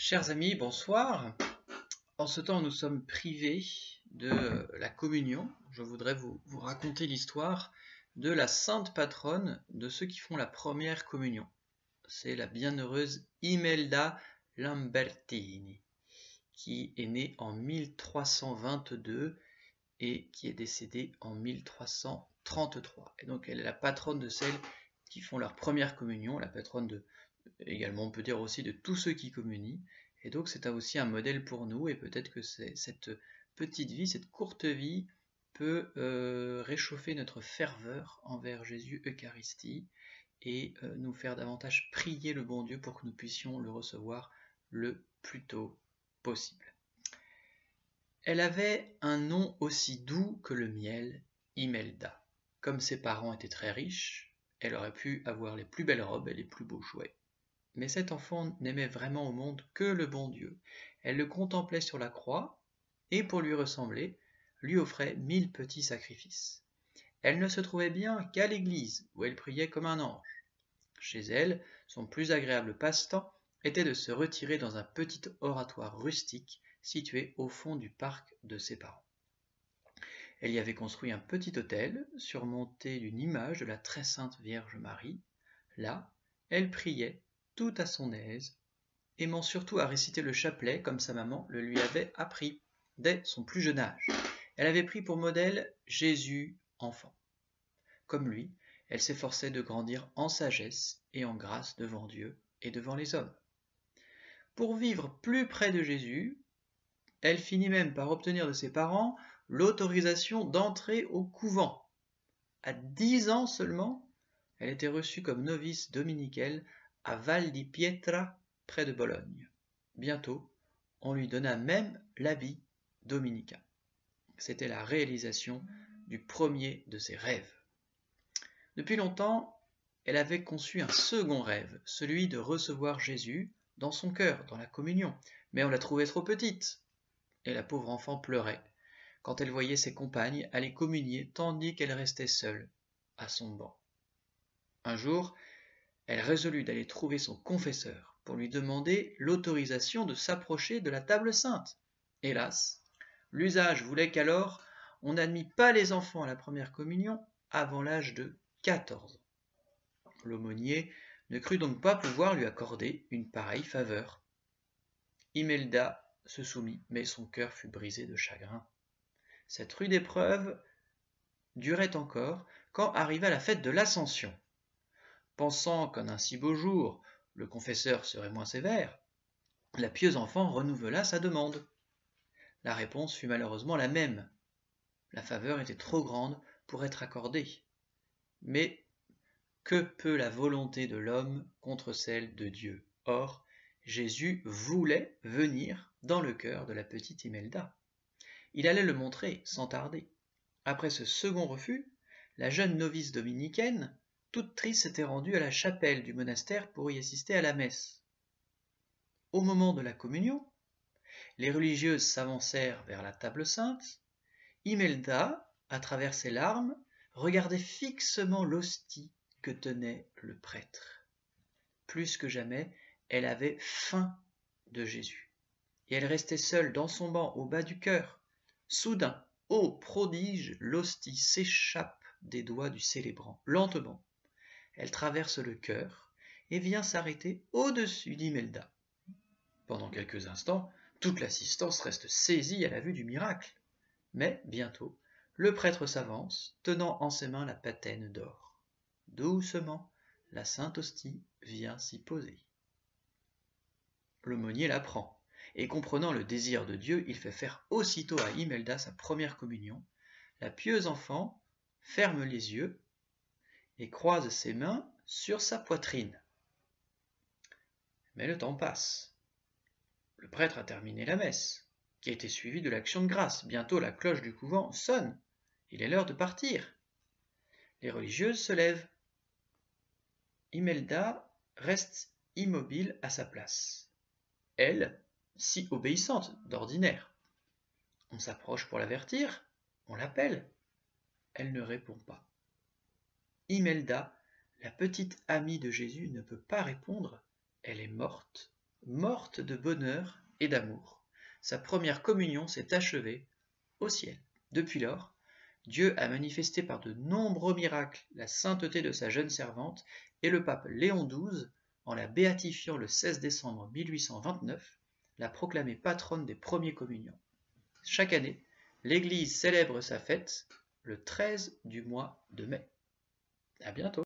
Chers amis, bonsoir. En ce temps, nous sommes privés de la communion. Je voudrais vous, raconter l'histoire de la sainte patronne de ceux qui font la première communion. C'est la bienheureuse Imelda Lambertini, qui est née en 1322 et qui est décédée en 1333. Et donc elle est la patronne de celles qui font leur première communion, la patronne de, également on peut dire aussi de tous ceux qui communient. Et donc c'est aussi un modèle pour nous et peut-être que cette petite vie, cette courte vie peut euh, réchauffer notre ferveur envers Jésus Eucharistie et euh, nous faire davantage prier le bon Dieu pour que nous puissions le recevoir le plus tôt possible. Elle avait un nom aussi doux que le miel, Imelda. Comme ses parents étaient très riches, elle aurait pu avoir les plus belles robes et les plus beaux jouets. Mais cet enfant n'aimait vraiment au monde que le bon Dieu. Elle le contemplait sur la croix, et pour lui ressembler, lui offrait mille petits sacrifices. Elle ne se trouvait bien qu'à l'église, où elle priait comme un ange. Chez elle, son plus agréable passe-temps était de se retirer dans un petit oratoire rustique situé au fond du parc de ses parents. Elle y avait construit un petit hôtel surmonté d'une image de la très sainte Vierge Marie. Là, elle priait tout à son aise, aimant surtout à réciter le chapelet comme sa maman le lui avait appris dès son plus jeune âge. Elle avait pris pour modèle Jésus enfant. Comme lui, elle s'efforçait de grandir en sagesse et en grâce devant Dieu et devant les hommes. Pour vivre plus près de Jésus, elle finit même par obtenir de ses parents l'autorisation d'entrer au couvent. À dix ans seulement, elle était reçue comme novice dominicaine à Val di Pietra, près de Bologne. Bientôt, on lui donna même l'habit dominicain. C'était la réalisation du premier de ses rêves. Depuis longtemps, elle avait conçu un second rêve, celui de recevoir Jésus dans son cœur, dans la communion, mais on la trouvait trop petite, et la pauvre enfant pleurait quand elle voyait ses compagnes aller communier tandis qu'elle restait seule à son banc. Un jour, elle résolut d'aller trouver son confesseur pour lui demander l'autorisation de s'approcher de la table sainte. Hélas, l'usage voulait qu'alors on n'admit pas les enfants à la première communion avant l'âge de 14 ans. L'aumônier ne crut donc pas pouvoir lui accorder une pareille faveur. Imelda se soumit, mais son cœur fut brisé de chagrin. Cette rude épreuve durait encore quand arriva la fête de l'Ascension. Pensant qu'en un si beau jour le confesseur serait moins sévère, la pieuse enfant renouvela sa demande. La réponse fut malheureusement la même. La faveur était trop grande pour être accordée. Mais que peut la volonté de l'homme contre celle de Dieu? Or, Jésus voulait venir dans le cœur de la petite Imelda. Il allait le montrer sans tarder. Après ce second refus, la jeune novice dominicaine, toute triste, s'était rendue à la chapelle du monastère pour y assister à la messe. Au moment de la communion, les religieuses s'avancèrent vers la table sainte. Imelda, à travers ses larmes, regardait fixement l'hostie que tenait le prêtre. Plus que jamais, elle avait faim de Jésus. Et elle restait seule dans son banc au bas du cœur. Soudain, ô prodige, l'hostie s'échappe des doigts du célébrant, lentement. Elle traverse le cœur et vient s'arrêter au-dessus d'Imelda. Pendant quelques instants, toute l'assistance reste saisie à la vue du miracle. Mais bientôt, le prêtre s'avance, tenant en ses mains la patène d'or. Doucement, la sainte hostie vient s'y poser. L'aumônier la prend, et comprenant le désir de Dieu, il fait faire aussitôt à Imelda sa première communion. La pieuse enfant ferme les yeux et croise ses mains sur sa poitrine. Mais le temps passe. Le prêtre a terminé la messe, qui a été suivie de l'action de grâce. Bientôt la cloche du couvent sonne. Il est l'heure de partir. Les religieuses se lèvent. Imelda reste immobile à sa place elle, si obéissante d'ordinaire. On s'approche pour l'avertir, on l'appelle. Elle ne répond pas. Imelda, la petite amie de Jésus, ne peut pas répondre, elle est morte morte de bonheur et d'amour. Sa première communion s'est achevée au ciel. Depuis lors, Dieu a manifesté par de nombreux miracles la sainteté de sa jeune servante et le pape Léon XII, en la béatifiant le 16 décembre 1829, l'a proclamée patronne des premiers communions. Chaque année, l'Église célèbre sa fête le 13 du mois de mai. À bientôt